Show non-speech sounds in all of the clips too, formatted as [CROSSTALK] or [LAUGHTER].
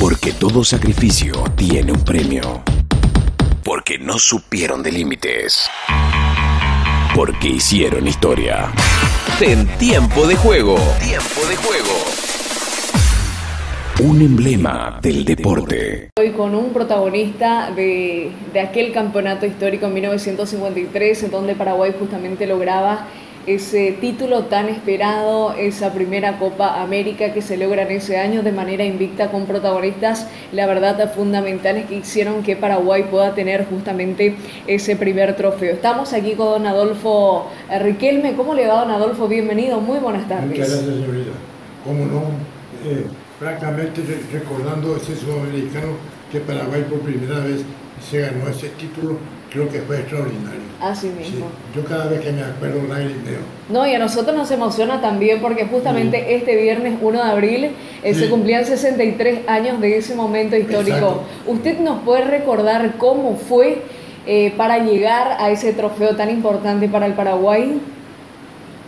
Porque todo sacrificio tiene un premio. Porque no supieron de límites. Porque hicieron historia. En tiempo de juego. Tiempo de juego. Un emblema del deporte. Hoy con un protagonista de, de aquel campeonato histórico en 1953, en donde Paraguay justamente lograba ese título tan esperado, esa primera Copa América que se logra en ese año de manera invicta con protagonistas, la verdad, fundamentales que hicieron que Paraguay pueda tener justamente ese primer trofeo. Estamos aquí con don Adolfo Riquelme. ¿Cómo le va, don Adolfo? Bienvenido, muy buenas tardes. Muchas gracias, señorita. Cómo no, eh, francamente recordando ese sudamericano que Paraguay por primera vez se ganó ese título creo que fue extraordinario. Así mismo. yo cada vez que me acuerdo lagrimeo. No, y a nosotros nos emociona también porque justamente este viernes 1 de abril eh, se cumplían 63 años de ese momento histórico. ¿Usted nos puede recordar cómo fue eh, para llegar a ese trofeo tan importante para el Paraguay?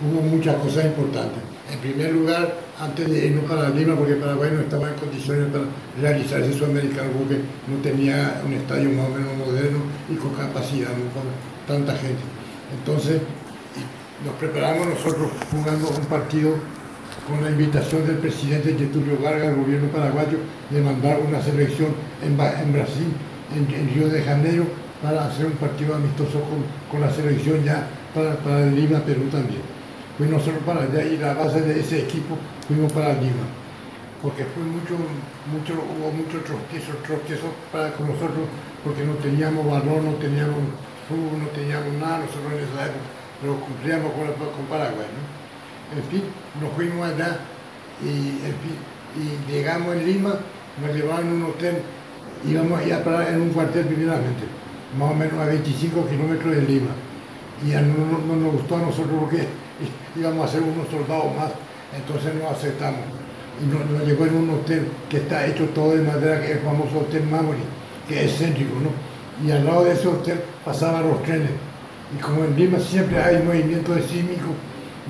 Hubo muchas cosas importantes. En primer lugar, antes de irnos para Lima, porque Paraguay no estaba en condiciones para realizar ese sudamericano, porque no tenía un estadio más o menos moderno y con capacidad para tanta gente. Entonces, nos preparamos nosotros jugando un partido con la invitación del presidente Getulio Vargas al gobierno paraguayo de mandar una selección en, Brasil, en, Río de Janeiro, para hacer un partido amistoso con, la selección ya para, para Lima, Perú también. Pues nosotros para allá y la base de ese equipo fuimos para Lima, porque fue mucho, mucho, hubo mucho troqueso, para con nosotros, porque no teníamos valor, no teníamos fútbol, no teníamos nada nosotros en esa época, pero cumplíamos con, con Paraguay. En fin, nos fuimos allá y, y llegamos en Lima, nos llevaron a un hotel, íbamos a ir a parar en un cuartel primeramente, más o menos a 25 kilómetros de Lima. Y no, no nos gustó a nosotros porque [LAUGHS] íbamos a ser unos soldados más, entonces nos aceptamos. Y nos, llegó en un hotel que está hecho todo de madera, que es el famoso Hotel Mamori, que es céntrico, ¿no? Y al lado de ese hotel pasaban los trenes. Y como en Lima siempre hay movimiento de sísmico,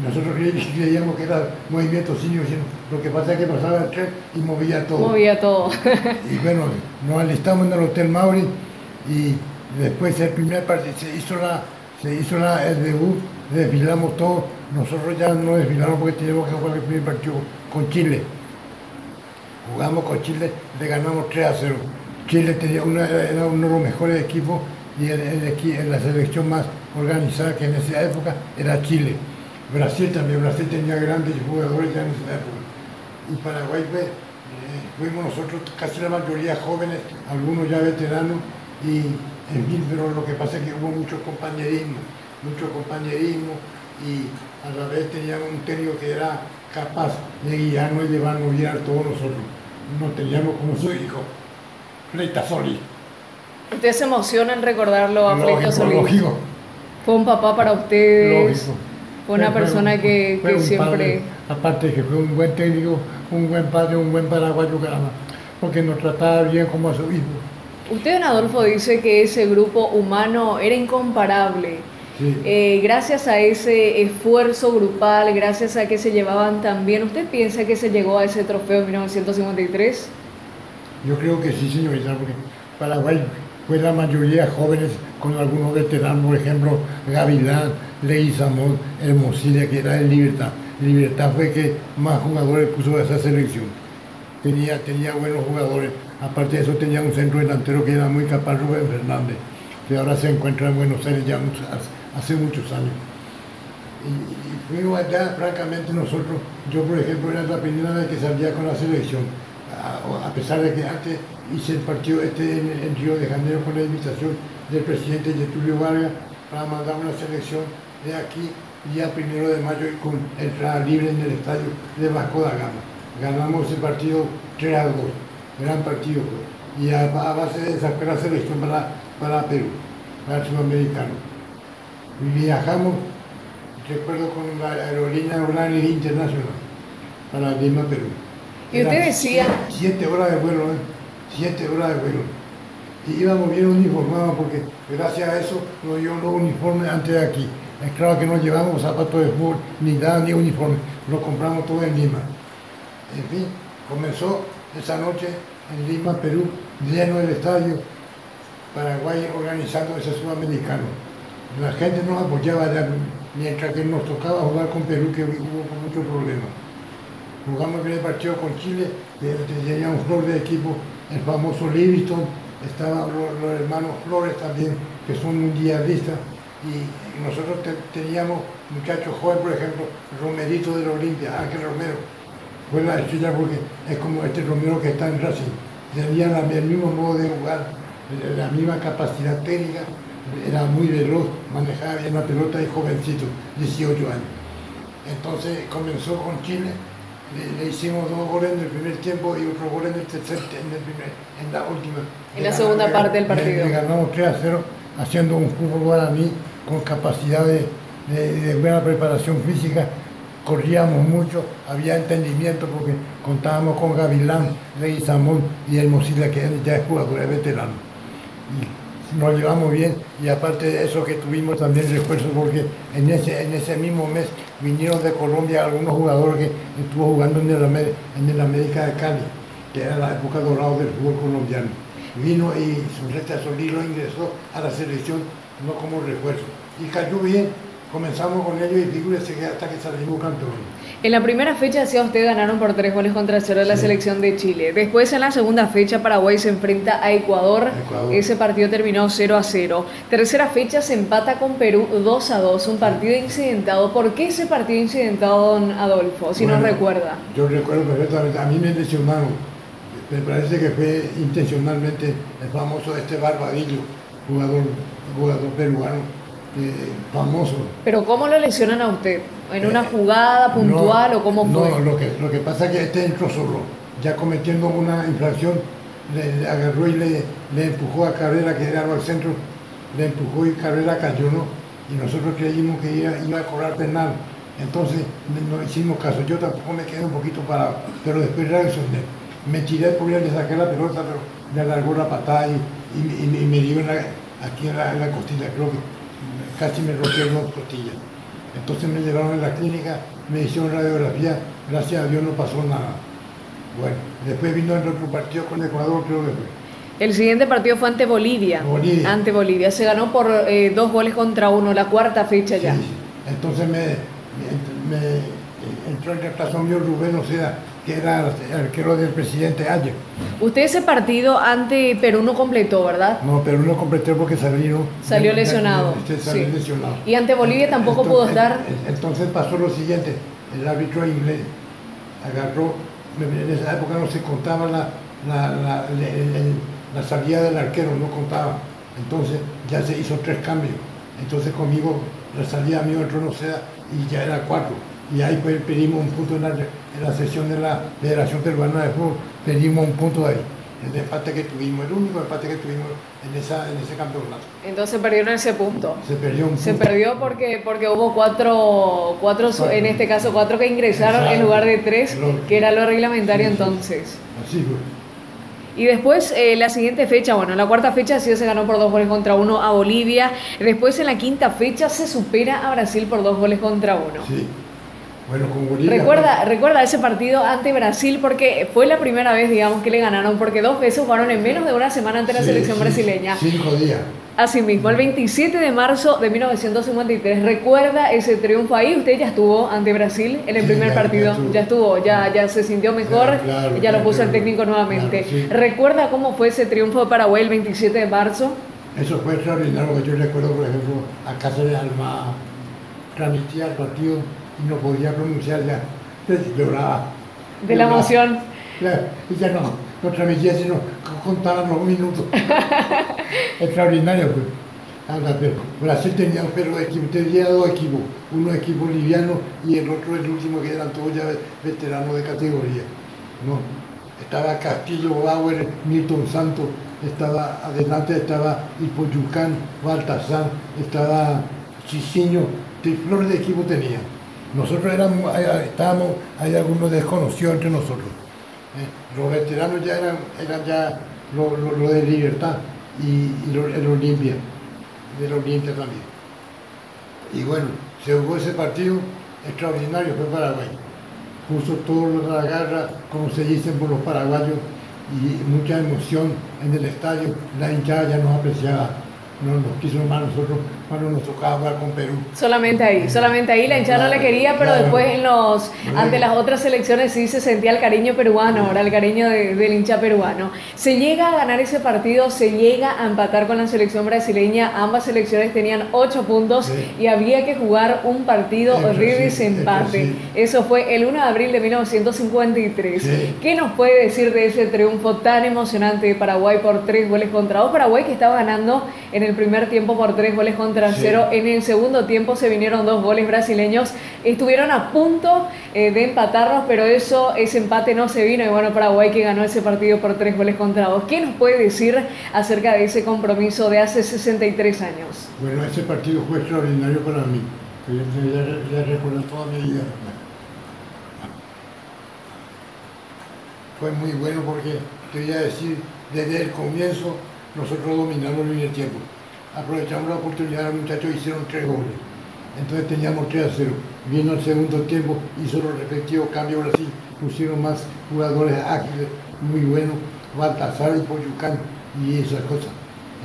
nosotros [LAUGHS] creíamos que era movimiento sísmico, lo que pasa es que pasaba el tren y movía todo. Movía todo. [LAUGHS] y bueno, nos alistamos en el Hotel Mauri y después el primer partido se hizo la se hizo la, el debut, desfilamos todos, nosotros ya no desfilamos porque teníamos que jugar el primer partido con Chile. Jugamos con Chile, le ganamos 3 a 0. Chile tenía era uno de los mejores equipos y el, la selección más organizada que en esa época era Chile. Brasil también, Brasil tenía grandes jugadores ya en esa época. Y Paraguay pues, eh, fuimos nosotros casi la mayoría jóvenes, algunos ya veteranos, y en fin, pero lo que pasa es que hubo mucho compañerismo, mucho compañerismo y a la vez teníamos un técnico que era capaz de guiarnos y llevarnos bien a todos nosotros. Nos teníamos como su hijo, Fleita Soli. ¿Ustedes se emocionan recordarlo a Fleita Soli? Lógico. Fue un papá para ustedes. Fue una persona que, siempre... aparte de que fue un buen técnico, un buen padre, un buen paraguayo, porque nos trataba bien como a su hijo. Usted, don Adolfo, dice que ese grupo humano era incomparable. Eh, gracias a ese esfuerzo grupal, gracias a que se llevaban tan bien, ¿usted piensa que se llegó a ese trofeo en 1953? Yo creo que sí, señorita, porque Paraguay fue la mayoría jóvenes con algunos veteranos, por ejemplo, Gavilán, Leguizamón, Hermosilla, que era de Libertad. Libertad fue que más jugadores puso a esa selección. Tenía, tenía buenos jugadores. Aparte de eso tenía un centro delantero que era muy capaz, Rubén Fernández, que ahora se encuentra en Buenos Aires ya hace muchos años. Y, fuimos allá, francamente nosotros, yo por ejemplo era la primera vez que salía con la selección, a, pesar de que antes hice el partido este en, Río de Janeiro con la invitación del presidente Getulio Vargas para mandar una selección de aquí día primero de mayo con entrada libre en el estadio de Vasco da Gama. Ganamos ese partido 3 a 2 gran partido. Pues. Y a, base de sacar la selección para, para Perú, para el sudamericano. Viajamos, recuerdo, con la aerolínea Orlando Internacional para Lima, Perú. Y usted decía... Siete horas de vuelo, ¿eh? siete horas de vuelo. Y íbamos bien uniformados porque gracias a eso nos dio los uniformes antes de aquí. Es claro que no llevamos zapatos de fútbol, ni nada, ni uniforme. Lo compramos todo en Lima. En fin, comenzó esa noche en Lima, Perú, lleno el estadio, Paraguay organizando ese sudamericano. La gente nos apoyaba mientras que nos tocaba jugar con Perú, que hubo muchos problemas. Jugamos el primer partido con Chile, tenía un flor de equipo, el famoso Livingston, estaban los, hermanos Flores también, que son mundialistas, y nosotros teníamos muchachos jóvenes, por ejemplo, Romerito de la Olimpia, Ángel Romero, fue la estrella porque es como este Romero que está en Racing, tenían el mismo modo de jugar, la misma capacidad técnica, era muy veloz, manejaba bien la pelota y jovencito, 18 años. Entonces comenzó con Chile, le, hicimos dos goles en el primer tiempo y otro gol en el tercer, en, el primer, en la última. En la segunda parte del partido. Le, ganamos 3 a 0 haciendo un fútbol para mí con capacidad de, de, buena preparación física, corríamos mucho, había entendimiento porque contábamos con Gavilán, Rey Samón y el Mosila, que ya es jugador, es veterano. Y nos llevamos bien y aparte de eso que tuvimos también refuerzos porque en ese, en ese mismo mes vinieron de Colombia algunos jugadores que estuvo jugando en el, América de Cali, que era la época dorada del fútbol colombiano. Vino y su recta Solilo ingresó a la selección no como refuerzo. Y cayó bien, comenzamos con ellos y figúrese que hasta que salimos campeones. En la primera fecha, decía usted, ganaron por tres goles contra cero de la selección de Chile. Después, en la segunda fecha, Paraguay se enfrenta a Ecuador. Ese partido terminó 0 a 0. Tercera fecha, se empata con Perú 2 a 2. Un partido incidentado. ¿Por qué ese partido incidentado, don Adolfo? Si no recuerda. Yo recuerdo perfectamente. A mí me lesionaron. Me parece que fue intencionalmente el famoso este Barbadillo, jugador, jugador peruano famoso. ¿Pero cómo lo lesionan a usted? ¿En una eh, jugada puntual o cómo fue? No, lo que, lo que pasa es que este entró solo, ya cometiendo una infracción, le, agarró y le, le, empujó a Carrera, que era al centro, le empujó y Carrera cayó, ¿no? Y nosotros creímos que iba, iba a cobrar penal. Entonces no hicimos caso, yo tampoco me quedé un poquito parado, pero después reaccioné. Me tiré por le saqué la pelota, pero me alargó la patada y, y, me dio aquí en la, en la costilla, creo que casi me rompieron dos costillas. Entonces me llevaron a la clínica, me hicieron radiografía, gracias a Dios no pasó nada. Bueno, después vino el otro partido con Ecuador, creo que fue. El siguiente partido fue ante Bolivia. Bolivia. Ante Bolivia. Se ganó por eh, dos goles contra uno, la cuarta fecha ya. Entonces me, me, entró en reemplazo mío Rubén Oceda, que era el arquero del presidente ayer. Usted ese partido ante Perú no completó, ¿verdad? No, Perú no completó porque salió... Salió lesionado. salió lesionado. Y ante Bolivia tampoco pudo estar... Entonces pasó lo siguiente, el árbitro inglés agarró, en esa época no se contaba la, la, la, salida del arquero, no contaba. Entonces ya se hizo tres cambios. Entonces conmigo la salida mío entró no sea y ya era cuatro y ahí pues pedimos un punto en la, sesión de la Federación Peruana de Fútbol, pedimos un punto ahí. El empate que tuvimos, el único empate que tuvimos en, esa, en ese campeonato. Entonces perdieron ese punto. Se perdió un punto. Se perdió porque, porque hubo cuatro, cuatro, en este caso cuatro que ingresaron en lugar de tres, que era lo reglamentario entonces. Así fue. Y después, eh, la siguiente fecha, bueno, la cuarta fecha sí se ganó por dos goles contra uno a Bolivia. Después, en la quinta fecha, se supera a Brasil por dos goles contra uno. Sí. Bueno, Recuerda, recuerda ese partido ante Brasil porque fue la primera vez, digamos, que le ganaron, porque dos veces jugaron en menos de una semana ante la selección brasileña. Cinco días. Asimismo, el 27 de marzo de 1953. ¿Recuerda ese triunfo ahí? Usted ya estuvo ante Brasil en el primer partido. Ya, estuvo, ya, ya se sintió mejor, ya lo puso el técnico nuevamente. ¿Recuerda cómo fue ese triunfo de Paraguay el 27 de marzo? Eso fue extraordinario. Yo recuerdo, por ejemplo, a de Alma transmitía el partido no podía pronunciar ya. Entonces lloraba. De la emoción. Y ya no, no transmitía, sino contaban los minutos. [LAUGHS] Extraordinario, pues. Pero Brasil tenía equipo, tenía dos equipos, uno equipo liviano y el otro el último que eran todos ya veteranos de categoría. ¿no? Estaba Castillo, Bauer, Milton Santos, estaba adelante estaba Hipoyucán, Baltasar, estaba Chiciño, flores de equipo tenía. Nosotros éramos, estábamos, hay algunos desconocidos entre nosotros. ¿eh? Los veteranos ya eran, eran ya lo, de libertad y, el Olimpia, del Olimpia también. Y bueno, se jugó ese partido extraordinario, fue Paraguay. puso todo la garra, como se dicen por los paraguayos, y mucha emoción en el estadio. La hinchada ya nos apreciaba no nos quiso más nosotros cuando nos tocaba jugar con Perú. Solamente ahí, solamente ahí la hinchada no le quería, pero después en los, ante las otras selecciones sí se sentía el cariño peruano, ahora el cariño del hincha peruano. Se llega a ganar ese partido, se llega a empatar con la selección brasileña, ambas selecciones tenían ocho puntos y había que jugar un partido horrible ese empate. Eso fue el 1 de abril de 1953. ¿Qué nos puede decir de ese triunfo tan emocionante de Paraguay por tres goles contra dos? Paraguay que estaba ganando en el primer tiempo por tres goles contra cero. En el segundo tiempo se vinieron dos goles brasileños. Estuvieron a punto eh, de empatarnos, pero eso, ese empate no se vino. Y bueno, Paraguay que ganó ese partido por tres goles contra dos. ¿Qué nos puede decir acerca de ese compromiso de hace 63 años? Bueno, ese partido fue extraordinario para mí. Le recuerdo toda mi vida. Fue muy bueno porque, quería decir, desde el comienzo nosotros dominamos el primer tiempo aprovechamos la oportunidad, los muchachos hicieron tres goles. Entonces teníamos 3 a 0. Viendo el segundo tiempo, hizo los respectivos cambios Brasil, pusieron más jugadores ágiles, muy buenos, Baltasar y Poyucán y esas cosas.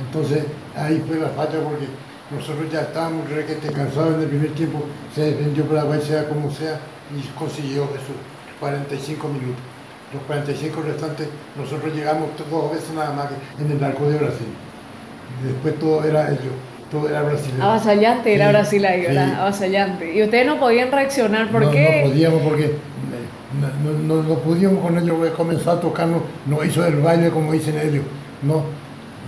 Entonces ahí fue la falta porque nosotros ya estábamos requete cansados en el primer tiempo, se defendió Paraguay sea como sea y consiguió esos 45 minutos. Los 45 restantes nosotros llegamos dos veces nada más en el arco de Brasil después todo era ellos, todo era brasileño. Avasallante era Brasil ahí, ¿verdad? Avasallante. Y ustedes no podían reaccionar, ¿por qué? No podíamos porque no, no, podíamos con ellos, comenzó a tocarnos, no hizo el baile como dicen ellos, no.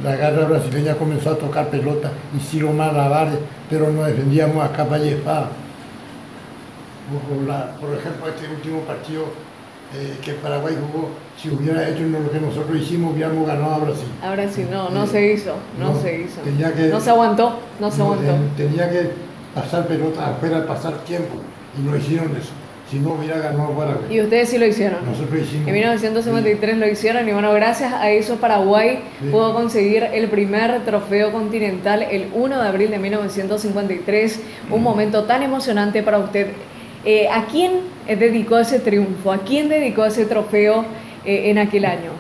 La garra brasileña comenzó a tocar pelota, hicieron malabares, pero nos defendíamos a capa y espada. Por, por ejemplo, este último partido eh, que Paraguay jugó, si hubiera hecho lo que nosotros hicimos, hubiéramos ganado a Brasil. A Brasil, no, no se hizo, no, se hizo. no se aguantó, no se aguantó. tenía que pasar pelota afuera, pasar tiempo, y no hicieron eso. Si no hubiera ganado Paraguay. Y ustedes sí lo hicieron. Nosotros hicimos. En 1953 lo hicieron y bueno, gracias a eso Paraguay pudo conseguir el primer trofeo continental el 1 de abril de 1953. Un momento tan emocionante para usted. Eh, ¿A quién dedicó ese triunfo? ¿A quién dedicó ese trofeo eh, en aquel año?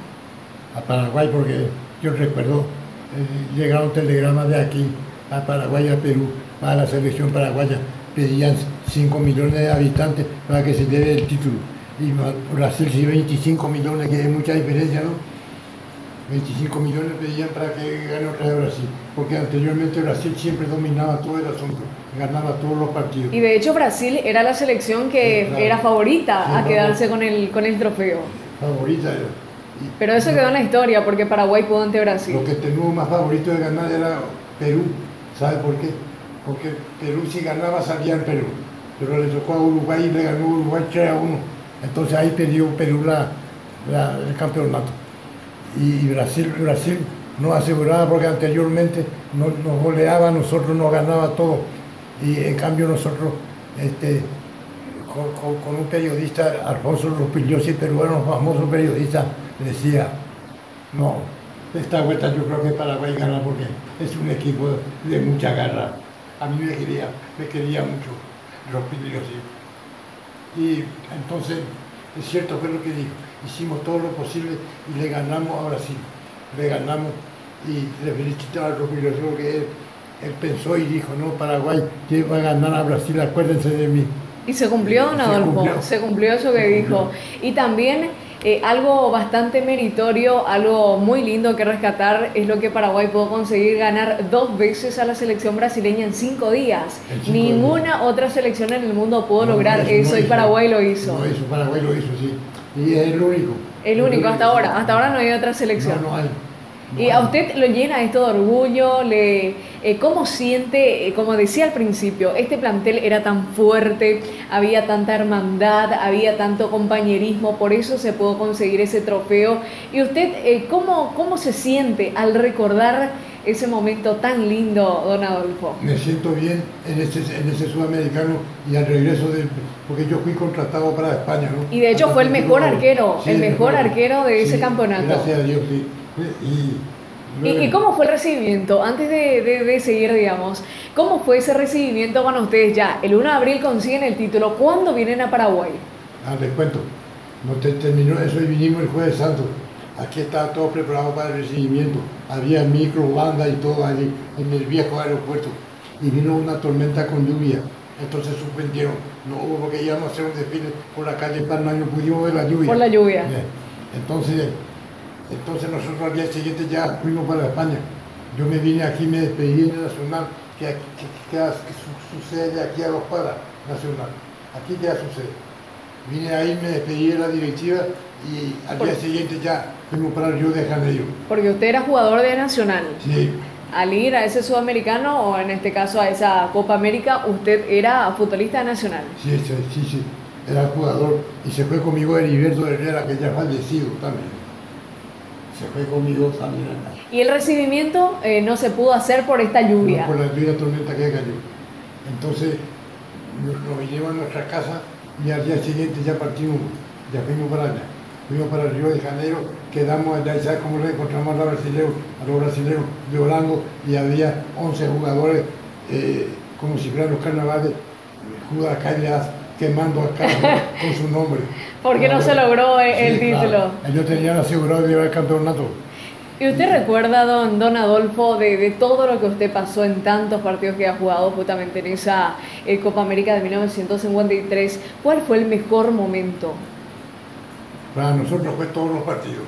A Paraguay, porque yo recuerdo, eh, llegaron telegramas de aquí a Paraguay, a Perú, a la selección paraguaya, pedían 5 millones de habitantes para que se dé el título. Y Brasil sí 25 millones, que hay mucha diferencia, ¿no? 25 millones pedían para que gane otra vez Brasil, porque anteriormente Brasil siempre dominaba todo el asunto, ganaba todos los partidos. Y de hecho Brasil era la selección que era favorita a quedarse con el, con el trofeo. Favorita era. Pero eso quedó en la historia, porque Paraguay pudo ante Brasil. Lo que tuvo más favorito de ganar era Perú. ¿Sabe por qué? Porque Perú si ganaba salía en Perú. Pero le tocó a Uruguay y le ganó Uruguay 3 a 1. Entonces ahí perdió Perú el campeonato y Brasil, Brasil no aseguraba porque anteriormente nos, goleaba, nosotros nos ganaba todo. Y en cambio nosotros, este, con, un periodista, Alfonso Lupillosi, peruano, famoso periodista, decía, no, esta vuelta yo creo que Paraguay gana porque es un equipo de mucha garra. A mí me quería, me quería mucho Lupillosi. Y entonces, es cierto, fue lo que dijo hicimos todo lo posible y le ganamos a Brasil. Le ganamos y le felicitaba a Romero que él, él, pensó y dijo, no, Paraguay va a ganar a Brasil, acuérdense de mí. Y se cumplió, don Adolfo, se cumplió, eso que dijo. Y también eh, algo bastante meritorio, algo muy lindo que rescatar es lo que Paraguay pudo conseguir ganar dos veces a la selección brasileña en cinco días. Ninguna otra selección en el mundo pudo lograr eso, y Paraguay lo hizo. No, eso Paraguay lo hizo, sí. Y es el único. El único, hasta ahora. Hasta ahora no hay otra selección. No, no hay. Y a usted lo llena esto de orgullo, le, eh, ¿cómo siente, eh, como decía al principio, este plantel era tan fuerte, había tanta hermandad, había tanto compañerismo, por eso se pudo conseguir ese trofeo? ¿Y usted eh, ¿cómo, cómo se siente al recordar ese momento tan lindo, don Adolfo? Me siento bien en ese, en ese sudamericano y al regreso del... porque yo fui contratado para España, ¿no? Y de hecho fue el mejor arquero, el mejor arquero de ese campeonato. Gracias a Dios, sí. Y, ¿Y, cómo fue el recibimiento? Antes de, de, seguir, digamos, ¿cómo fue ese recibimiento cuando ustedes ya el 1 de abril consiguen el título? ¿Cuándo vienen a Paraguay? Ah, les cuento. No te, terminó eso y vinimos el jueves santo. Aquí estaba todo preparado para el recibimiento. Había micro, banda y todo allí en el viejo aeropuerto. Y vino una tormenta con lluvia. Entonces suspendieron. No hubo porque íbamos a hacer un desfile por la calle Palma y no pudimos ver la lluvia. Por la lluvia. Entonces, entonces nosotros al día siguiente ya fuimos para España. Yo me vine aquí, me despedí en el Nacional, que, que, que- que su- sucede aquí a dos cuadras, Nacional. Aquí ya sucede. Vine ahí, me despedí de la directiva y al día siguiente ya fuimos para Río de Janeiro. Porque usted era jugador de Nacional. Sí, Al ir a ese sudamericano o en este caso a esa Copa América, usted era futbolista de Nacional. sí, sí, sí, sí. Era jugador y se fue conmigo Heriberto Herrera, que ya ha fallecido también. Se fue conmigo también. Y el recibimiento eh, no se pudo hacer por esta lluvia. Por la lluvia tormenta que cayó. Entonces nos, vinimos a nuestra casa y al día siguiente ya partimos, ya fuimos para allá. Fuimos para el Río de Janeiro, quedamos allá y ¿sabes cómo le encontramos a los brasileños? A los brasileños llorando y había 11 jugadores eh, como si fueran los carnavales, Judas Callas quemando acá [LAUGHS] con su nombre. Porque no se logró eh, el título. claro. Ellos tenían asegurado de llevar el campeonato. ¿Y usted recuerda, don, don Adolfo, de, de todo lo que usted pasó en tantos partidos que ha jugado justamente en esa eh, Copa América de 1953? ¿Cuál fue el mejor momento? Para nosotros fue todos los partidos.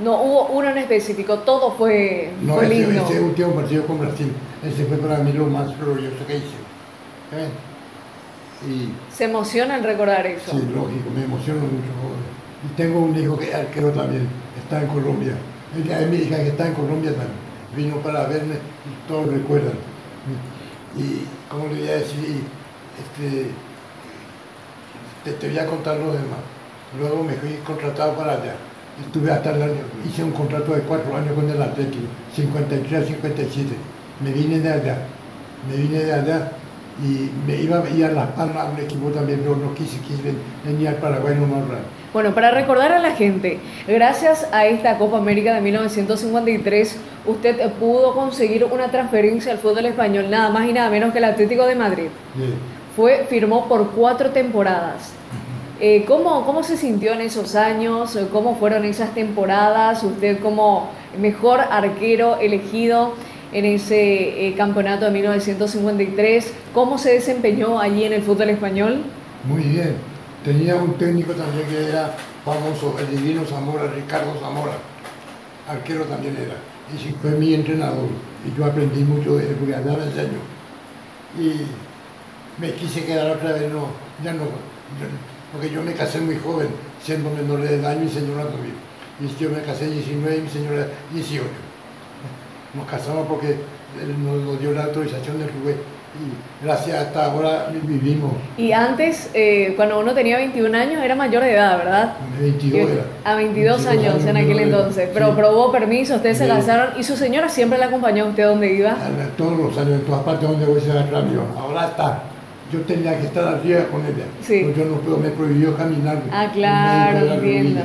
No hubo uno en específico, todo fue, No, fue ese, lindo. ese último partido con Brasil, ese fue para mí lo más glorioso que hice. ¿Eh? Y Se emociona al recordar eso. sí, lógico, me emociono mucho. Y tengo un hijo que es arquero también, está en Colombia. Ella es mi hija que está en Colombia también. Vino para verme y todos recuerdan. Y, ¿cómo le voy a decir? Este, te, te voy a contar lo demás. Luego me fui contratado para allá. Estuve hasta el año, hice un contrato de cuatro años con el Atlético, 53 a 57. Me vine de allá, me vine de allá y me iba a ir a Las Palmas un equipo también, pero no quise, quise venir al Paraguay no me ahorraron. Bueno, para recordar a la gente, gracias a esta Copa América de 1953, usted pudo conseguir una transferencia al fútbol español, nada más y nada menos que el Atlético de Madrid. Sí. Fue, firmó por cuatro temporadas. Eh, ¿cómo, ¿Cómo se sintió en esos años? ¿Cómo fueron esas temporadas? Usted como mejor arquero elegido en ese eh, campeonato de 1953, ¿cómo se desempeñó allí en el fútbol español? Muy bien. Tenía un técnico también que era famoso, el divino Zamora, Ricardo Zamora. Arquero también era. Y fue mi entrenador. Y yo aprendí mucho de él porque allá me enseñó. Y me quise quedar otra vez, no, ya no. porque yo me casé muy joven, siendo menor de edad, mi señora también. Y yo me casé 19 y mi señora 18. Nos casamos porque nos, dio la autorización del juez. Y gracias a esta ahora vivimos. Y antes, eh, cuando uno tenía 21 años, era mayor de edad, ¿verdad? 22 era. A 22 años en aquel entonces. Pero Sí. probó permiso, ustedes se Sí. casaron y su señora siempre la acompañó a usted donde iba. A- Todos los años, en todas partes donde voy se da cambio. Ahora está. Yo tenía que estar arriba con ella. Sí. Pues yo no puedo, me prohibió caminar. Ah, claro, de la entiendo.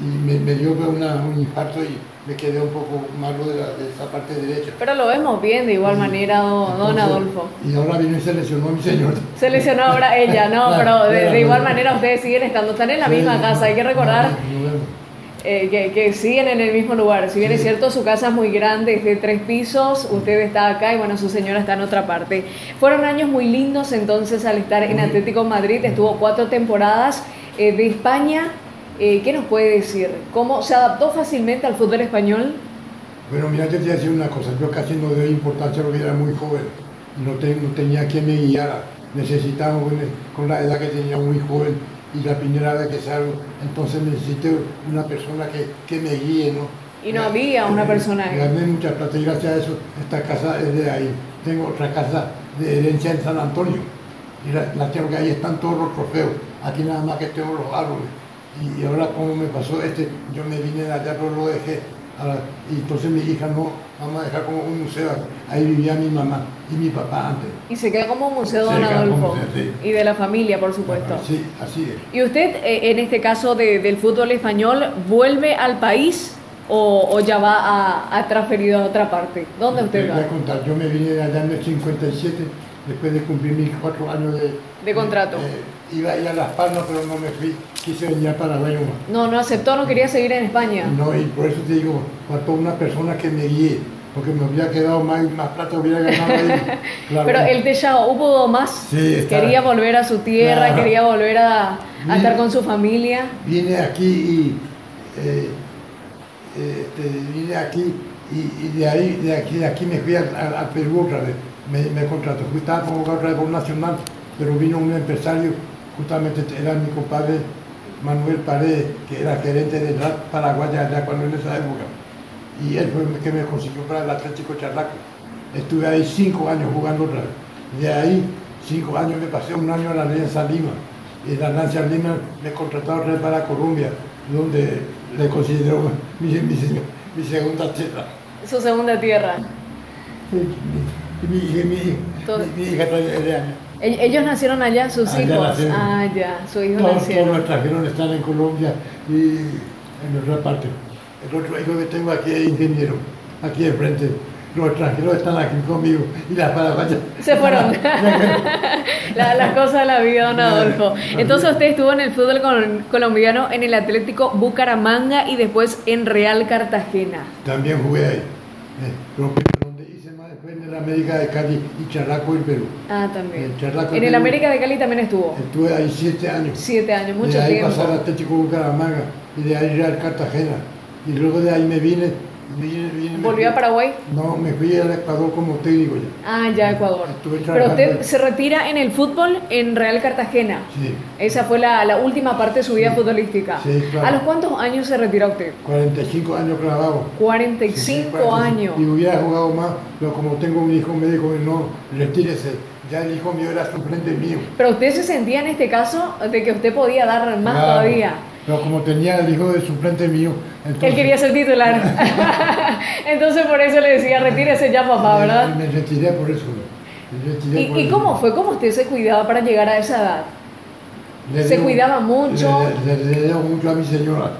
Y me, me dio una- un infarto y me quedé un poco malo de, la- de esa parte derecha. Pero lo vemos bien de igual manera, don, don Entonces, Adolfo. Y ahora vino y se lesionó a mi señor. Se lesionó ahora ella, no, [LAUGHS] Claro, pero de, claro, de igual claro. manera ustedes siguen estando, están en la Sí, misma casa, hay que recordar eh, que, que siguen en el mismo lugar. Si bien es Sí. cierto, su casa es muy grande, es de tres pisos, usted está acá y bueno, su señora está en otra parte. Fueron años muy lindos entonces al estar en. Atlético Madrid, estuvo cuatro temporadas eh, de España. Eh, ¿Qué nos puede decir? ¿Cómo se adaptó fácilmente al fútbol español? Bueno, mira, yo te voy a decir una cosa, yo casi no doy importancia porque era muy joven y no, te- no tenía quien me guiara. Necesitaba, con, la edad que tenía muy joven y la primera vez que salgo, entonces necesité una persona que, que me guíe, ¿no? Y no había una persona ahí. Gané mucha plata y gracias a eso esta casa es de ahí. Tengo otra casa de herencia en San Antonio y la, la tengo que ahí están todos los trofeos. Aquí nada más que tengo los árboles. Y, y ahora como me pasó este, yo me vine de allá pero lo dejé. Y entonces mi hija no, vamos a dejar como un museo. Ahí vivía mi mamá y mi papá antes. Y se queda como museo don Se como Adolfo. museo, sí. Y de la familia, por supuesto. Sí, así es. ¿Y usted, eh, en este caso de- del fútbol español, vuelve al país o, o ya va a, a transferido a otra parte? ¿Dónde Te usted voy a va? contar, yo me vine de allá en el 57 después de cumplir mis cuatro años de, de contrato. iba a ir a Las Palmas, pero no me fui, quise venir a Paraguay No, no aceptó, no quería seguir en España. No, y por eso te digo, faltó una persona que me guíe, porque me hubiera quedado más, más plata, hubiera ganado ahí. [LAUGHS] Pero él te ya hubo más, sí, quería volver a su tierra, quería volver a, a, estar con su familia. Vine aquí y eh, este, vine aquí y, de ahí, de aquí, de aquí me fui al, Perú otra vez, me, me contrató. Estaba convocado otra vez por Nacional, pero vino un empresario, justamente era mi compadre Manuel Paredes, que era gerente de RAT Paraguay allá cuando en esa época. Y él fue el que me consiguió para el Atlético Charlaco. Estuve ahí cinco años jugando otra vez. De ahí, cinco años, me pasé un año en la Alianza Lima. Y en la Alianza Lima me contrató otra vez para Colombia, donde le consideró [LAUGHS] mi, mi, segunda tierra. Su segunda tierra. Mi, mi, mi, hija de años. Ellos nacieron allá, sus hijos. Ah, ya, su hijo todos, nacieron. Todos los trajeron están en Colombia y en otra parte. El otro hijo que tengo aquí es ingeniero, aquí enfrente. Los extranjeros están aquí conmigo y las paraguayas. Se fueron. [LAUGHS] [LAUGHS] las cosas de la vida, don Adolfo. Entonces usted estuvo en el fútbol colombiano en el Atlético Bucaramanga y después en Real Cartagena. También jugué ahí. Eh, en el América de Cali y Charraco en Perú. Ah, también. En, el América de Cali también estuvo. Estuve ahí siete años. Siete años, mucho tiempo. De ahí pasé al Atlético Bucaramanga y de ahí al Cartagena. Y luego de ahí me vine ¿Volvió a Paraguay? No, me fui al Ecuador como técnico ya. Ah, ya Ecuador. Pero usted se retira en el fútbol en Real Cartagena. Sí. Esa fue la, la última parte de su vida futbolística. Sí, claro. ¿A los cuántos años se retira usted? 45 años clavado. 45 años. Y hubiera jugado más, pero como tengo un hijo, me dijo, no, retírese. Ya el hijo mío era suplente mío. Pero usted se sentía en este caso de que usted podía dar más todavía. Pero como tenía el hijo de suplente mío, entonces... Él quería ser titular. [LAUGHS] entonces por eso le decía, retírese ya papá, ¿verdad? Me, retiré por eso. ¿Y, cómo fue? ¿Cómo usted se cuidaba para llegar a esa edad? ¿Se cuidaba mucho? Le, le, mucho a mi señora.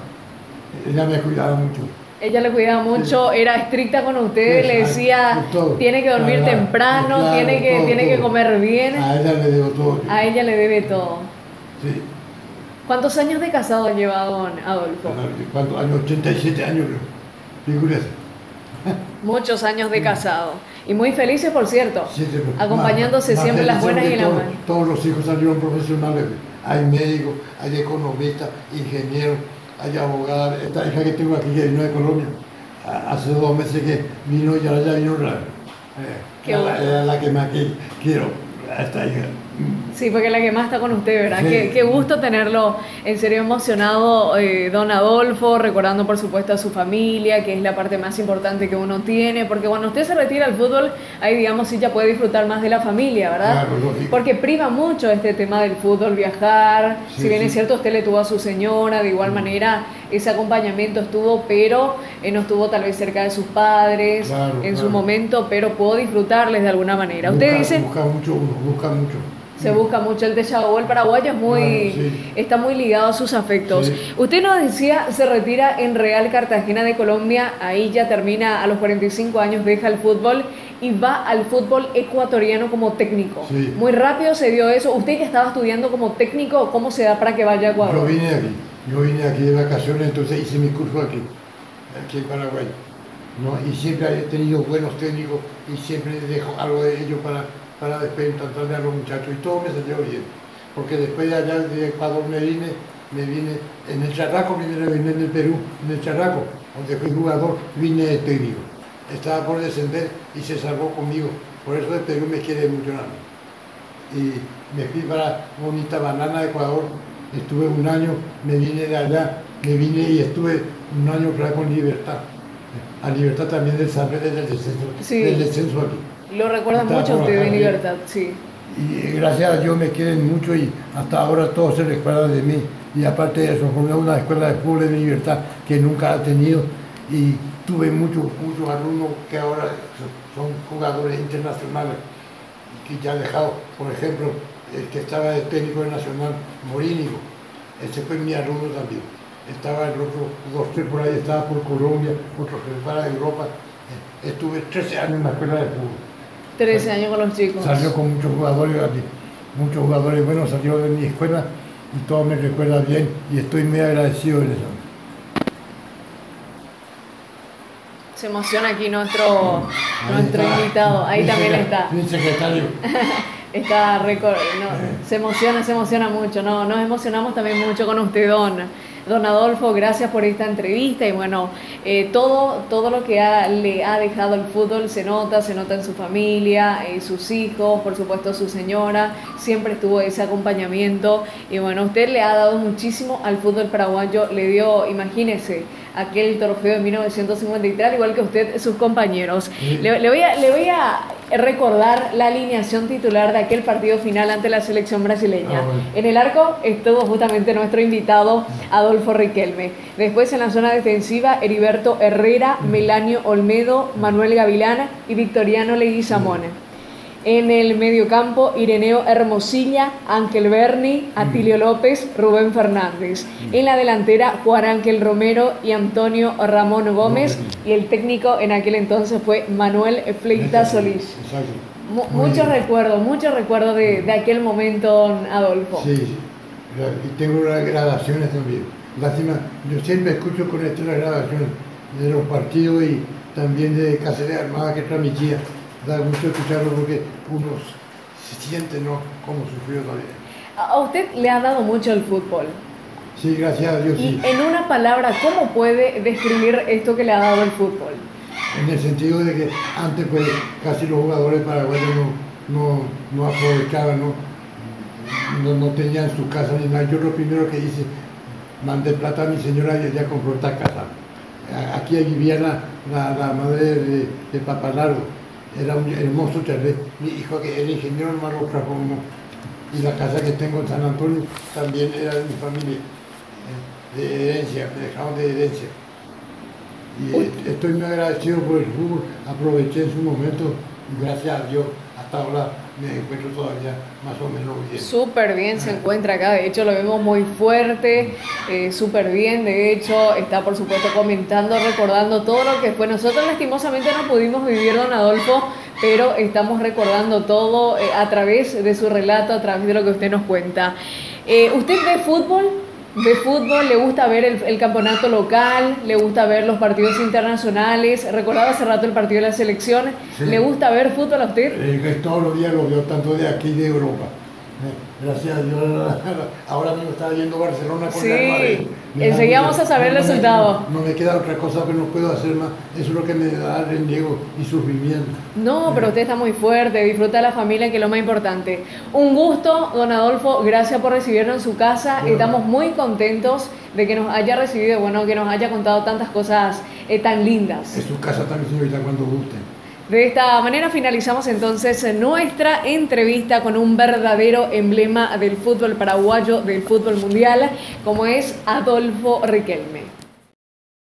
Ella me cuidaba mucho. Ella le cuidaba mucho, era estricta con usted, le decía, tiene que dormir temprano, tiene, que, tiene que comer bien. A ella le debo todo. A ella le debe todo. Sí. ¿Cuántos años de casado lleva don Adolfo? ¿Cuántos años? 87 años, figúrese. Muchos años de casado. Y muy felices, por cierto. acompañándose siempre las buenas y las malas. Todos los hijos salieron profesionales. Hay médicos, hay economistas, ingenieros, hay abogados. Esta hija que tengo aquí, que vino de Colombia, hace dos meses que vino y ahora ya vino otra eh, era, la que más quiero, esta hija. Sí, porque la que más está con usted, ¿verdad? Qué, gusto tenerlo en serio emocionado, eh, don Adolfo, recordando por supuesto a su familia, que es la parte más importante que uno tiene, porque cuando usted se retira al fútbol, ahí digamos sí ya puede disfrutar más de la familia, ¿verdad? porque priva mucho este tema del fútbol, viajar, si bien es cierto usted le tuvo a su señora, de igual manera ese acompañamiento estuvo, pero eh, no estuvo tal vez cerca de sus padres en su momento, pero pudo disfrutarles de alguna manera. Usted dice... Busca mucho, busca mucho se busca mucho el o el paraguayo, es muy, está muy ligado a sus afectos. Usted nos decía, se retira en Real Cartagena de Colombia, ahí ya termina a los 45 años, deja el fútbol y va al fútbol ecuatoriano como técnico. Muy rápido se dio eso. Usted que estaba estudiando como técnico, ¿cómo se da para que vaya a Ecuador? Yo vine aquí, yo vine aquí de vacaciones, entonces hice mi curso aquí, aquí en Paraguay. ¿no? Y siempre he tenido buenos técnicos y siempre dejo algo de ellos para para después intentarle a los muchachos y todo me salió bien. Porque después de allá de Ecuador me vine, me vine en el Charraco, primero vine en el Perú, en el Charraco, donde fui jugador, vine de técnico. Estaba por descender y se salvó conmigo. Por eso el Perú me quiere mucho Y me fui para Bonita Banana, Ecuador. Estuve un año, me vine de allá, me vine y estuve un año con Libertad. A Libertad también del San del descenso, del descenso aquí. Lo recuerdan mucho usted en libertad, sí. Y gracias a Dios me quieren mucho y hasta ahora todos se recuerdan de mí. Y aparte de eso, formé una escuela de fútbol de libertad que nunca ha tenido y tuve muchos, muchos alumnos que ahora son jugadores internacionales que ya han dejado, por ejemplo, el que estaba de técnico de Nacional, Morínigo, ese fue mi alumno también. Estaba el otro, dos, tres por ahí, estaba por Colombia, otro que para Europa. Estuve 13 años en la escuela de fútbol 13 años con los chicos. Salió con muchos jugadores, muchos jugadores buenos, salió de mi escuela y todo me recuerda bien y estoy muy agradecido de eso. Se emociona aquí nuestro, nuestro invitado, ahí también está. Mi secretario. [LAUGHS] está récord, no, se emociona, se emociona mucho, no, nos emocionamos también mucho con usted, Don. Don Adolfo, gracias por esta entrevista. Y bueno, eh, todo, todo lo que le ha dejado el fútbol se nota, se nota en su familia, en sus hijos, por supuesto su señora, siempre estuvo ese acompañamiento. Y bueno, usted le ha dado muchísimo al fútbol paraguayo, le dio, imagínese, aquel trofeo de 1953, igual que usted, sus compañeros. Le, voy a, le voy a recordar la alineación titular de aquel partido final ante la selección brasileña. Ah, en el arco estuvo justamente nuestro invitado Adolfo Riquelme. Después en la zona defensiva, Heriberto Herrera, Melanio Olmedo, Manuel Gavilán y Victoriano Leguizamón. En el mediocampo, Ireneo Hermosilla, Ángel Berni, Atilio López, Rubén Fernández. En la delantera, Juan Ángel Romero y Antonio Ramón Gómez. Y el técnico en aquel entonces fue Manuel Fleita Solís. Muchos recuerdos, muchos recuerdos de, aquel momento, Adolfo. Sí, y tengo unas grabaciones también. Lástima, yo siempre escucho con estas grabaciones de los partidos y también de Cáceres Armada que transmitía da mucho escucharlo porque uno se siente, ¿no? Cómo sufrió todavía. A usted le ha dado mucho el fútbol. Sí, gracias a Dios. Y en una palabra, ¿cómo puede describir esto que le ha dado el fútbol? En el sentido de que antes pues casi los jugadores paraguayos no, no, aprovechaban, ¿no? No, tenían su casa ni nada. Yo lo primero que hice, mandé plata a mi señora y ella compró esta casa. Aquí vivía la, la, madre de, de Papalardo era un hermoso terreno. Mi hijo, que era ingeniero, no lo trajo Y la casa que tengo en San Antonio también era de mi familia, de herencia, me dejaron de herencia. Y estoy muy agradecido por el fútbol, aproveché en su momento, gracias a Dios, hasta me encuentro todavía más o menos bien. Súper bien se encuentra acá, de hecho lo vemos muy fuerte, eh, súper bien, de hecho está por supuesto comentando, recordando todo lo que fue. Nosotros lastimosamente no pudimos vivir, don Adolfo, pero estamos recordando todo eh, a través de su relato, a través de lo que usted nos cuenta. Eh, ¿Usted ve fútbol? De fútbol, le gusta ver el, campeonato local, le gusta ver los partidos internacionales. Recordaba hace rato el partido de la selección. ¿Le gusta ver fútbol a usted? Eh, todos los días lo veo, tanto de aquí de Europa. Gracias a Dios. [LAUGHS] Ahora mismo está yendo Barcelona con sí. el Enseguida vamos a saber el resultado. No, me queda otra cosa que no puedo hacer más. Eso es lo que me da reniego y sufrimiento. No, pero usted está muy fuerte. Disfruta de la familia, que es lo más importante. Un gusto, don Adolfo. Gracias por recibirnos en su casa. Estamos muy contentos de que nos haya recibido, bueno, que nos haya contado tantas cosas eh, tan lindas. En su casa también, señorita, cuando guste. De esta manera finalizamos entonces nuestra entrevista con un verdadero emblema del fútbol paraguayo, del fútbol mundial, como es Adolfo Riquelme.